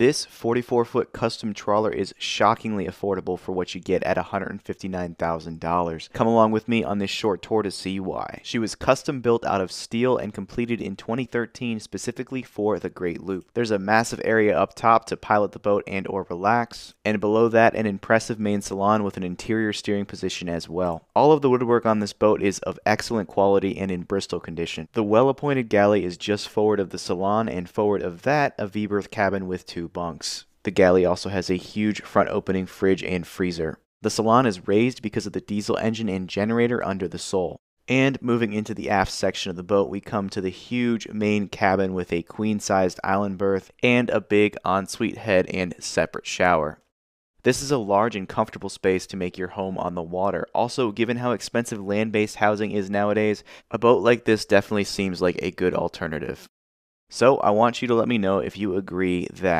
This 44 foot custom trawler is shockingly affordable for what you get at $159,000. Come along with me on this short tour to see why. She was custom built out of steel and completed in 2013 specifically for the Great Loop. There's a massive area up top to pilot the boat and or relax, and below that an impressive main salon with an interior steering position as well. All of the woodwork on this boat is of excellent quality and in Bristol condition. The well-appointed galley is just forward of the salon and forward of that a V-berth cabin with two bunks. The galley also has a huge front opening fridge and freezer. The salon is raised because of the diesel engine and generator under the sole. And moving into the aft section of the boat, we come to the huge main cabin with a queen sized island berth and a big ensuite head and separate shower. This is a large and comfortable space to make your home on the water. Also, given how expensive land based housing is nowadays, a boat like this definitely seems like a good alternative. So, I want you to let me know if you agree that